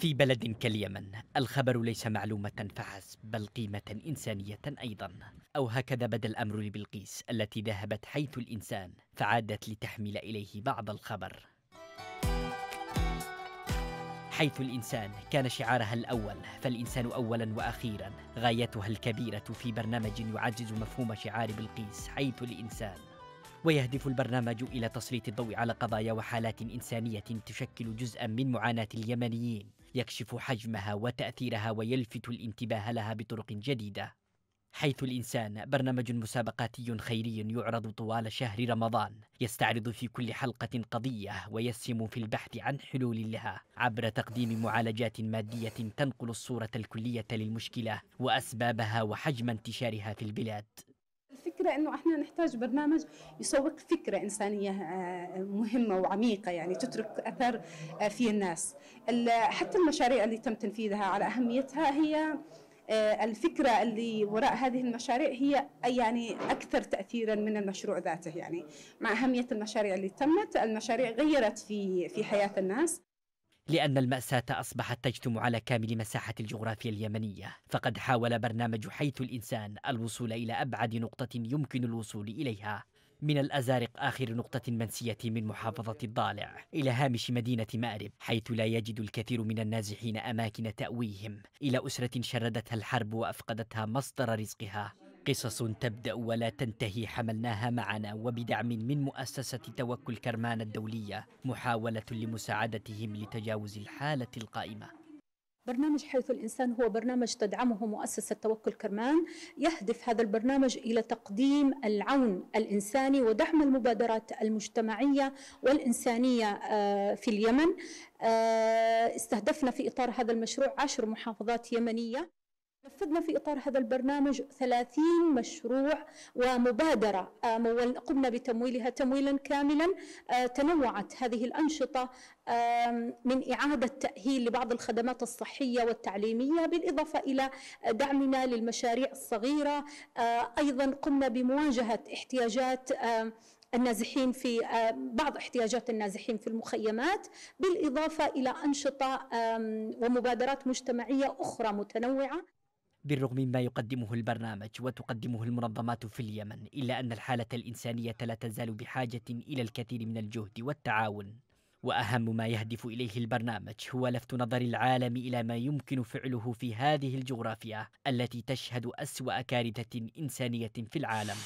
في بلد كاليمن. الخبر ليس معلومة فحسب بل قيمة إنسانية أيضا. أو هكذا بدا الأمر لبلقيس التي ذهبت حيث الإنسان فعادت لتحمل إليه بعض الخبر. حيث الإنسان كان شعارها الأول فالإنسان أولا وأخيرا. غايتها الكبيرة في برنامج يعزز مفهوم شعار بلقيس حيث الإنسان ويهدف البرنامج إلى تسليط الضوء على قضايا وحالات إنسانية تشكل جزءا من معاناة اليمنيين. يكشف حجمها وتأثيرها ويلفت الانتباه لها بطرق جديدة. حيث الإنسان برنامج مسابقاتي خيري يعرض طوال شهر رمضان. يستعرض في كل حلقة قضية ويسهم في البحث عن حلول لها. عبر تقديم معالجات مادية تنقل الصورة الكلية للمشكلة وأسبابها وحجم انتشارها في البلاد. الفكرة إنه إحنا نحتاج برنامج يسوق فكرة إنسانية مهمة وعميقة يعني تترك أثر في الناس. حتى المشاريع اللي تم تنفيذها على أهميتها هي الفكرة اللي وراء هذه المشاريع هي يعني أكثر تأثيرا من المشروع ذاته يعني. مع أهمية المشاريع اللي تمت المشاريع غيرت في في حياة الناس. لأن المأساة أصبحت تجتم على كامل مساحة الجغرافيا اليمنية. فقد حاول برنامج حيث الإنسان الوصول إلى أبعد نقطة يمكن الوصول إليها. من الأزارق آخر نقطة منسية من محافظة الضالع إلى هامش مدينة مأرب حيث لا يجد الكثير من النازحين أماكن تأويهم. إلى أسرة شردتها الحرب وأفقدتها مصدر رزقها. قصص تبدأ ولا تنتهي حملناها معنا وبدعم من مؤسسة توكل كرمان الدولية محاولة لمساعدتهم لتجاوز الحالة القائمة. برنامج حيث الإنسان هو برنامج تدعمه مؤسسة توكل كرمان يهدف هذا البرنامج إلى تقديم العون الإنساني ودعم المبادرات المجتمعية والإنسانية في اليمن. استهدفنا في إطار هذا المشروع عشر محافظات يمنية. نفذنا في إطار هذا البرنامج 30 مشروع ومبادرة قمنا بتمويلها تمويلا كاملا تنوعت هذه الأنشطة من إعادة تأهيل لبعض الخدمات الصحية والتعليمية بالإضافة إلى دعمنا للمشاريع الصغيرة أيضا قمنا بمواجهة احتياجات النازحين في بعض احتياجات النازحين في المخيمات بالإضافة إلى أنشطة ومبادرات مجتمعية أخرى متنوعة. بالرغم مما يقدمه البرنامج وتقدمه المنظمات في اليمن إلا أن الحالة الإنسانية لا تزال بحاجة إلى الكثير من الجهد والتعاون. وأهم ما يهدف إليه البرنامج هو لفت نظر العالم إلى ما يمكن فعله في هذه الجغرافيا التي تشهد أسوأ كارثة إنسانية في العالم.